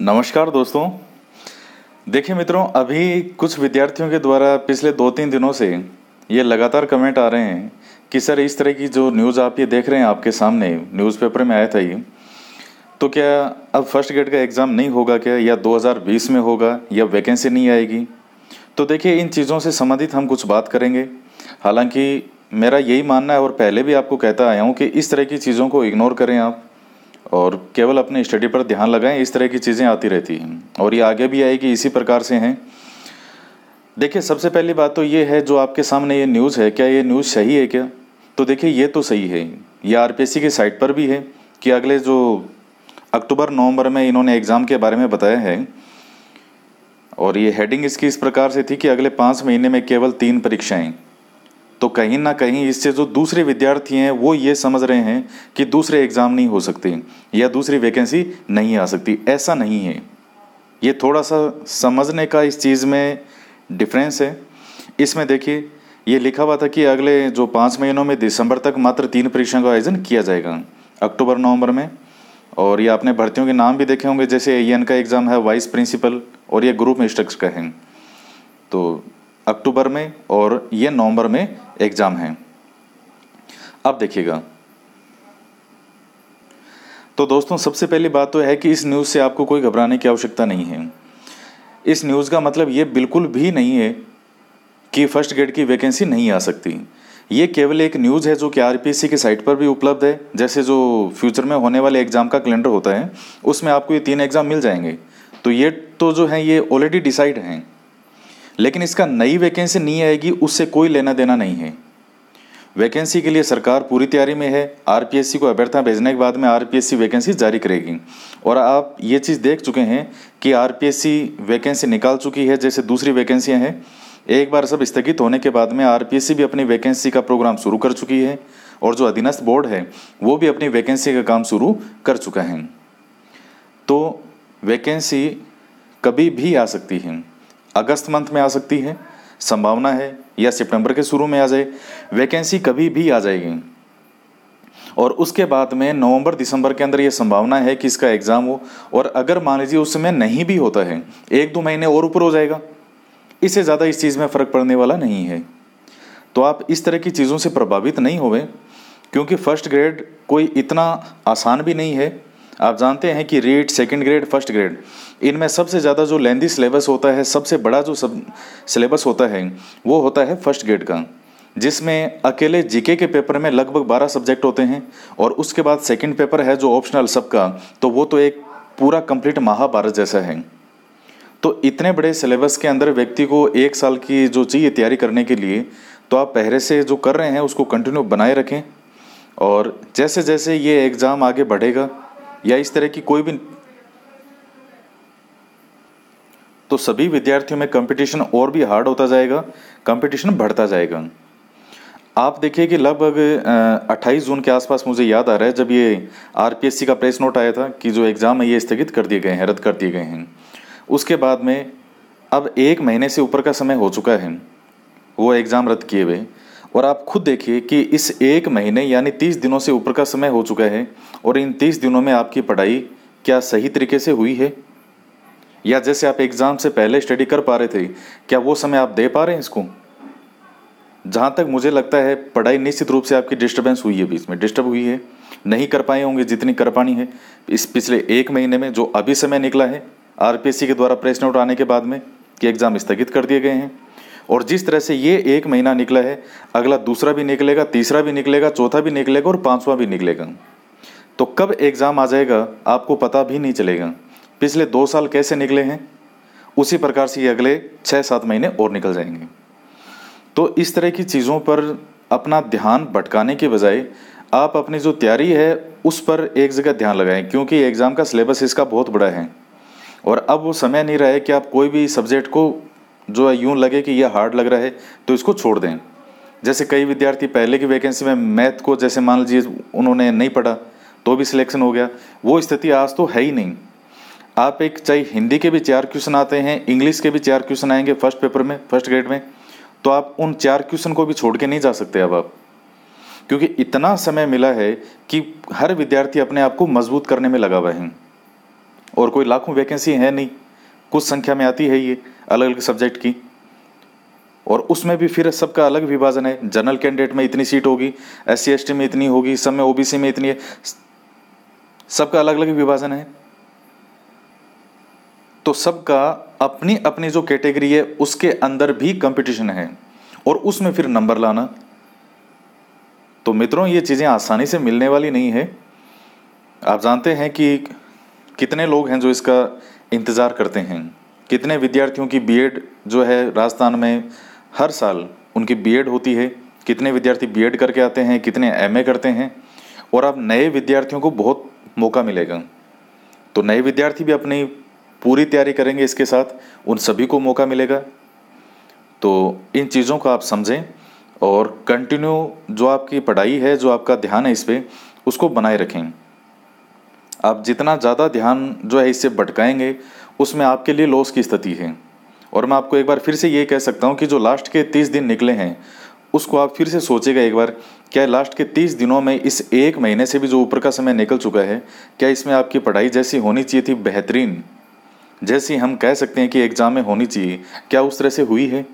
नमस्कार दोस्तों। देखिए मित्रों, अभी कुछ विद्यार्थियों के द्वारा पिछले दो तीन दिनों से ये लगातार कमेंट आ रहे हैं कि सर इस तरह की जो न्यूज़ आप ये देख रहे हैं आपके सामने न्यूज़पेपर में आया था ये तो क्या अब फ़र्स्ट ग्रेड का एग्ज़ाम नहीं होगा क्या? या 2020 में होगा? या वैकेंसी नहीं आएगी? तो देखिए, इन चीज़ों से संबंधित हम कुछ बात करेंगे। हालाँकि मेरा यही मानना है और पहले भी आपको कहता आया हूँ कि इस तरह की चीज़ों को इग्नोर करें आप। और केवल अपने स्टडी पर ध्यान लगाएँ, इस तरह की चीज़ें आती रहती हैं। और ये आगे भी आएगी इसी प्रकार से हैं। देखिए, सबसे पहली बात तो ये है जो आपके सामने ये न्यूज़ है, क्या ये न्यूज़ सही है क्या? तो देखिए, ये तो सही है। ये आर की साइट पर भी है कि अगले जो अक्टूबर, नवंबर में इन्होंने एग्ज़ाम के बारे में बताया है, और ये हेडिंग इसकी इस प्रकार से थी कि अगले पाँच महीने में केवल तीन परीक्षाएँ तो कहीं ना कहीं इससे जो दूसरे विद्यार्थी हैं, वो ये समझ रहे हैं कि दूसरे एग्ज़ाम नहीं हो सकते या दूसरी वैकेंसी नहीं आ सकती। ऐसा नहीं है। ये थोड़ा सा समझने का इस चीज़ में डिफरेंस है। इसमें देखिए, ये लिखा हुआ था कि अगले जो पाँच महीनों में दिसंबर तक मात्र तीन परीक्षाओं का आयोजन किया जाएगा, अक्टूबर, नवंबर में। और ये आपने भर्तियों के नाम भी देखे होंगे, जैसे ए का एग्ज़ाम है वाइस प्रिंसिपल और ये ग्रुप इंस्ट्रक्टर का है। तो अक्टूबर में और ये नवंबर में एग्ज़ाम है। अब देखिएगा। तो दोस्तों, सबसे पहली बात तो है कि इस न्यूज़ से आपको कोई घबराने की आवश्यकता नहीं है। इस न्यूज़ का मतलब ये बिल्कुल भी नहीं है कि फ़र्स्ट ग्रेड की वैकेंसी नहीं आ सकती। ये केवल एक न्यूज़ है जो कि आरपीएससी की साइट पर भी उपलब्ध है। जैसे जो फ्यूचर में होने वाले एग्ज़ाम का कैलेंडर होता है, उसमें आपको ये तीन एग्ज़ाम मिल जाएँगे। तो ये तो जो है, ये ऑलरेडी डिसाइड हैं। लेकिन इसका नई वैकेंसी नहीं आएगी, उससे कोई लेना देना नहीं है। वैकेंसी के लिए सरकार पूरी तैयारी में है। आरपीएससी को अभ्यर्था भेजने के बाद में आरपीएससी वैकेंसी जारी करेगी। और आप ये चीज़ देख चुके हैं कि आरपीएससी वैकेंसी निकाल चुकी है, जैसे दूसरी वैकेंसियाँ हैं। एक बार सब स्थगित होने के बाद में आरपीएससी भी अपनी वैकेंसी का प्रोग्राम शुरू कर चुकी है और जो अधीनस्थ बोर्ड है, वो भी अपनी वैकेंसी का काम शुरू कर चुका है। तो वैकेंसी कभी भी आ सकती है। अगस्त मंथ में आ सकती है, संभावना है, या सितंबर के शुरू में आ जाए, वैकेंसी कभी भी आ जाएगी। और उसके बाद में नवंबर, दिसंबर के अंदर ये संभावना है कि इसका एग्ज़ाम हो, और अगर मान लीजिए उस समय नहीं भी होता है, एक दो महीने और ऊपर हो जाएगा, इससे ज़्यादा इस चीज़ में फ़र्क पड़ने वाला नहीं है। तो आप इस तरह की चीज़ों से प्रभावित नहीं होवे, क्योंकि फ़र्स्ट ग्रेड कोई इतना आसान भी नहीं है आप जानते हैं कि read second grade first grade इनमें सबसे ज़्यादा जो लेंदी सिलेबस होता है, सबसे बड़ा जो सब सिलेबस होता है, वो होता है फ़र्स्ट ग्रेड का, जिसमें अकेले जीके के पेपर में लगभग बारह सब्जेक्ट होते हैं और उसके बाद सेकंड पेपर है जो ऑप्शनल सबका तो वो तो एक पूरा कंप्लीट महाभारत जैसा है। तो इतने बड़े सिलेबस के अंदर व्यक्ति को एक साल की जो चाहिए तैयारी करने के लिए तो आप पहले से जो कर रहे हैं, उसको कंटिन्यू बनाए रखें और जैसे जैसे ये एग्ज़ाम आगे बढ़ेगा या इस तरह की कोई भी तो सभी विद्यार्थियों में कंपटीशन और भी हार्ड होता जाएगा कंपटीशन बढ़ता जाएगा। आप देखिए कि लगभग 28 जून के आसपास मुझे याद आ रहा है जब ये आरपीएससी का प्रेस नोट आया था कि जो एग्ज़ाम है ये स्थगित कर दिए गए हैं, रद्द कर दिए गए हैं। उसके बाद में अब एक महीने से ऊपर का समय हो चुका है, वो एग्ज़ाम रद्द किए हुए। और आप खुद देखिए कि इस एक महीने यानी तीस दिनों से ऊपर का समय हो चुका है और इन तीस दिनों में आपकी पढ़ाई क्या सही तरीके से हुई है? या जैसे आप एग्ज़ाम से पहले स्टडी कर पा रहे थे, क्या वो समय आप दे पा रहे हैं इसको? जहाँ तक मुझे लगता है पढ़ाई निश्चित रूप से आपकी डिस्टर्बेंस हुई है, बीच में डिस्टर्ब हुई है। नहीं कर पाए होंगे जितनी कर पानी है। इस पिछले एक महीने में जो अभी समय निकला है, आरपीएससी के द्वारा प्रेस नोट आने के बाद में, कि एग्ज़ाम स्थगित कर दिए गए हैं। और जिस तरह से ये एक महीना निकला है, अगला दूसरा भी निकलेगा, तीसरा भी निकलेगा, चौथा भी निकलेगा और पाँचवा भी निकलेगा। तो कब एग्ज़ाम आ जाएगा, आपको पता भी नहीं चलेगा। पिछले दो साल कैसे निकले हैं, उसी प्रकार से ये अगले छः सात महीने और निकल जाएँगे। तो इस तरह की चीज़ों पर अपना ध्यान भटकाने के बजाय आप अपनी जो तैयारी है, उस पर एक जगह ध्यान लगाएँ, क्योंकि एग्ज़ाम का सिलेबस इसका बहुत बड़ा है। और अब वो समय नहीं रहा है कि आप कोई भी सब्जेक्ट को जो है यूँ लगे कि यह हार्ड लग रहा है तो इसको छोड़ दें। जैसे कई विद्यार्थी पहले की वैकेंसी में मैथ को जैसे मान लीजिए उन्होंने नहीं पढ़ा तो भी सिलेक्शन हो गया। वो स्थिति आज तो है ही नहीं। आप एक, चाहे हिंदी के भी चार क्वेश्चन आते हैं इंग्लिश के भी चार क्वेश्चन आएँगे फ़र्स्ट पेपर में फ़र्स्ट ग्रेड में तो आप उन चार क्वेश्चन को भी छोड़ के नहीं जा सकते अब आप। क्योंकि इतना समय मिला है कि हर विद्यार्थी अपने आप को मज़बूत करने में लगा हुआ है। और कोई लाखों वैकेंसी है नहीं। कुछ संख्या में आती है ये अलग अलग सब्जेक्ट की। और उसमें भी फिर सबका अलग विभाजन है। जनरल कैंडिडेट में इतनी सीट होगी एस सी में इतनी होगी, सब में ओबीसी में इतनी है। सबका अलग अलग विभाजन है। तो सबका अपनी अपनी जो कैटेगरी है, उसके अंदर भी कंपटीशन है। और उसमें फिर नंबर लाना। तो मित्रों, ये चीज़ें आसानी से मिलने वाली नहीं है। आप जानते हैं कि कितने लोग हैं जो इसका इंतज़ार करते हैं। कितने विद्यार्थियों की बीएड जो है राजस्थान में हर साल उनकी बीएड होती है। कितने विद्यार्थी बीएड करके आते हैं, कितने एमए करते हैं। और अब नए विद्यार्थियों को बहुत मौका मिलेगा। तो नए विद्यार्थी भी अपनी पूरी तैयारी करेंगे इसके साथ, उन सभी को मौका मिलेगा। तो इन चीज़ों को आप समझें और कंटिन्यू जो आपकी पढ़ाई है, जो आपका ध्यान है इस पर उसको बनाए रखें। आप जितना ज़्यादा ध्यान जो है इससे भटकाएँगे, उसमें आपके लिए लॉस की स्थिति है। और मैं आपको एक बार फिर से ये कह सकता हूँ कि जो लास्ट के तीस दिन निकले हैं, उसको आप फिर से सोचेगा एक बार, क्या लास्ट के तीस दिनों में इस एक महीने से भी जो ऊपर का समय निकल चुका है, क्या इसमें आपकी पढ़ाई जैसी होनी चाहिए थी बेहतरीन? जैसी हम कह सकते हैं कि एग्ज़ाम में होनी चाहिए, क्या उस तरह से हुई है?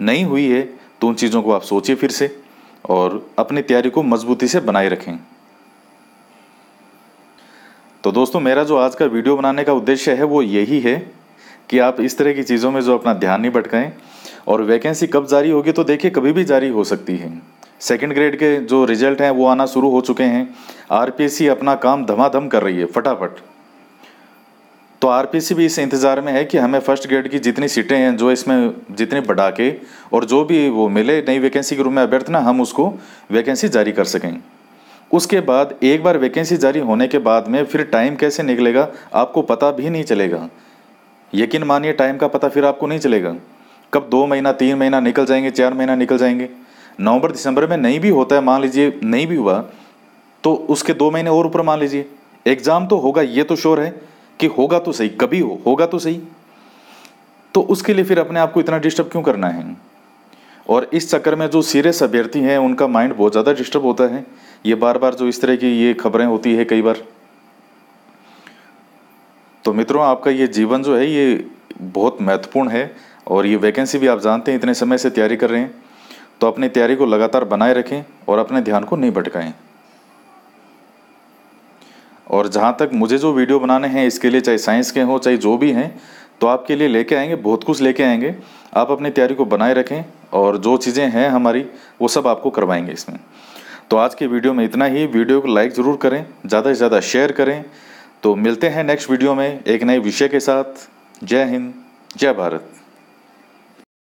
नहीं हुई है तो उन चीज़ों को आप सोचिए फिर से और अपनी तैयारी को मजबूती से बनाए रखें। तो दोस्तों, मेरा जो आज का वीडियो बनाने का उद्देश्य है, वो यही है कि आप इस तरह की चीज़ों में जो अपना ध्यान नहीं भटकाएँ और वैकेंसी कब जारी होगी तो देखिए, कभी भी जारी हो सकती है। सेकेंड ग्रेड के जो रिज़ल्ट हैं, वो आना शुरू हो चुके हैं। आरपीएससी अपना काम धमाधम कर रही है, फटाफट। तो आरपीसी भी इस इंतज़ार में है कि हमें फ़र्स्ट ग्रेड की जितनी सीटें हैं, जो इसमें जितनी बढ़ा के और जो भी वो मिले नई वैकेंसी के रूप में अभ्यर्थना, हम उसको वैकेंसी जारी कर सकें। उसके बाद एक बार वैकेंसी जारी होने के बाद में फिर टाइम कैसे निकलेगा, आपको पता भी नहीं चलेगा। यकीन मानिए टाइम का पता फिर आपको नहीं चलेगा। कब दो महीना, तीन महीना निकल जाएँगे, चार महीना निकल जाएँगे। नवंबर, दिसंबर में नहीं भी होता है, मान लीजिए नहीं भी हुआ तो उसके दो महीने और ऊपर मान लीजिए। एग्ज़ाम तो होगा, ये तो श्योर है कि होगा तो सही, कभी हो, होगा तो सही। तो उसके लिए फिर अपने आप को इतना डिस्टर्ब क्यों करना है? और इस चक्कर में जो सीरियस अभ्यर्थी हैं, उनका माइंड बहुत ज़्यादा डिस्टर्ब होता है। ये बार बार जो इस तरह की ये खबरें होती है कई बार। तो मित्रों, आपका ये जीवन जो है, ये बहुत महत्वपूर्ण है और ये वैकेंसी भी आप जानते हैं, इतने समय से तैयारी कर रहे हैं। तो अपनी तैयारी को लगातार बनाए रखें और अपने ध्यान को नहीं भटकाएँ। और जहाँ तक मुझे जो वीडियो बनाने हैं, इसके लिए चाहे साइंस के हों, चाहे जो भी हैं तो आपके लिए लेके आएँगे, बहुत कुछ लेके आएँगे। आप अपनी तैयारी को बनाए रखें और जो चीज़ें हैं हमारी, वो सब आपको करवाएँगे इसमें। तो आज के वीडियो में इतना ही। वीडियो को लाइक ज़रूर करें, ज़्यादा से ज़्यादा शेयर करें। तो मिलते हैं नेक्स्ट वीडियो में एक नए विषय के साथ। जय हिंद, जय भारत।